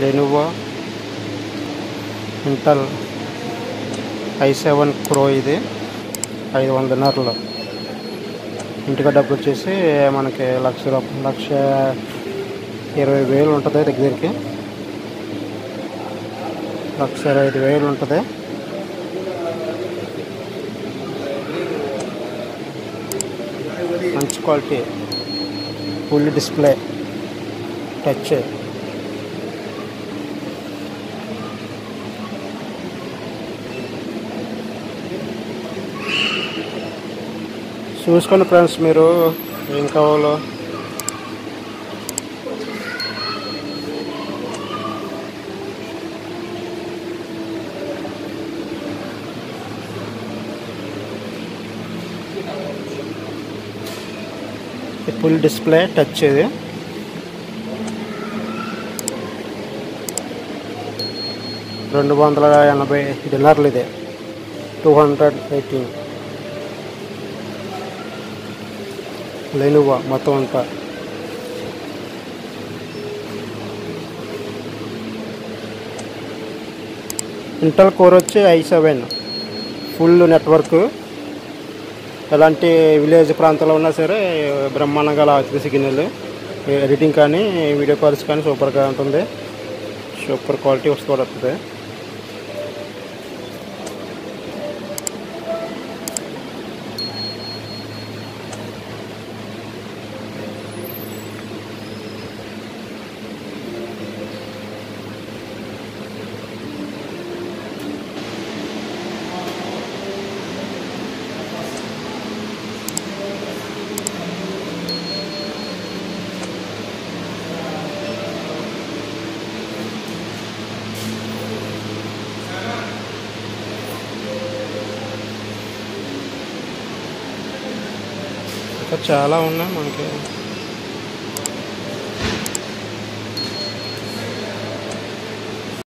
Lenovo Intel i seven pro ఇది. ఐదు వందలన్నరలో ఇంటికి డబ్బు వచ్చేసి మనకి లక్ష రూపాయలు లక్ష ఇరవై వేలు ఉంటుంది దగ్గరికి. లక్ష ఇరవై ఐదు వేలు ఉంటుంది. మంచి క్వాలిటీ. Full display. టచ్. చూసుకోండి ఫ్రెండ్స్ మీరు ఏం కావాలో. ఫుల్ డిస్ప్లే టచ్ ఇది. రెండు వందల ఎనభై డిన్నర్లు ఇది. Two hundred eighteen. లెనువా మొత్తం అంతా. ఇంటల్ కోర్ వచ్చి ఐ సెవెన్. Full network. ఎలాంటి విలేజ్ ప్రాంతాల్లో ఉన్నా సరే బ్రహ్మాండంగా అలా అవుతుంది సిగ్నల్. ఎడిటింగ్ కానీ వీడియో కాల్స్ కానీ సూపర్గా ఉంటుంది. సూపర్ క్వాలిటీ వస్తూ వస్తుంది ఇంకా చాలా ఉన్నాయి మనకి.